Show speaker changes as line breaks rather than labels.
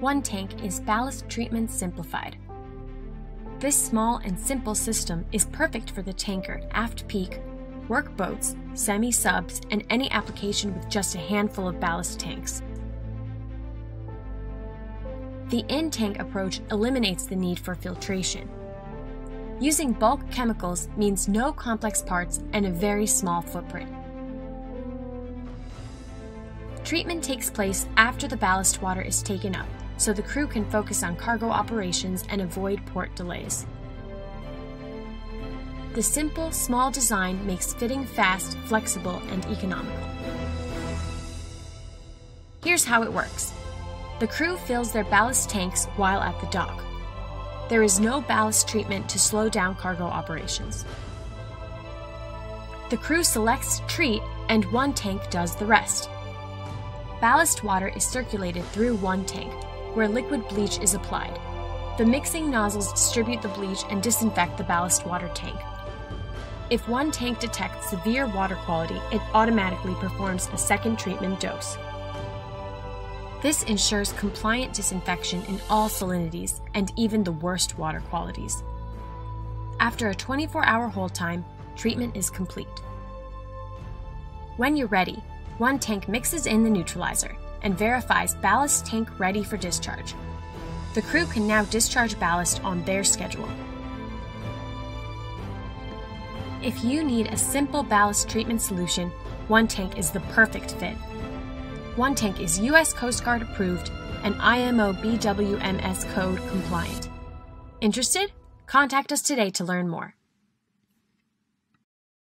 oneTANK is ballast treatment simplified. This small and simple system is perfect for the tanker, aft peak, work boats, semi subs, and any application with just a handful of ballast tanks. The in tank approach eliminates the need for filtration. Using bulk chemicals means no complex parts and a very small footprint. Treatment takes place after the ballast water is taken up, so the crew can focus on cargo operations and avoid port delays. The simple, small design makes fitting fast, flexible, and economical. Here's how it works the crew fills their ballast tanks while at the dock. There is no ballast treatment to slow down cargo operations. The crew selects treat, and oneTANK does the rest. Ballast water is circulated through oneTANK, where liquid bleach is applied. The mixing nozzles distribute the bleach and disinfect the ballast water tank. If oneTANK detects severe water quality, it automatically performs a second treatment dose. This ensures compliant disinfection in all salinities and even the worst water qualities. After a 24 hour hold time, treatment is complete. When you're ready, oneTANK mixes in the neutralizer and verifies ballast tank ready for discharge. The crew can now discharge ballast on their schedule. If you need a simple ballast treatment solution, oneTANK is the perfect fit. oneTANK is U.S. Coast Guard approved and IMO BWMS code compliant. Interested? Contact us today to learn more.